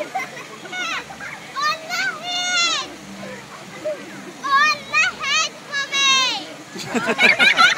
On the head! On the head, mommy!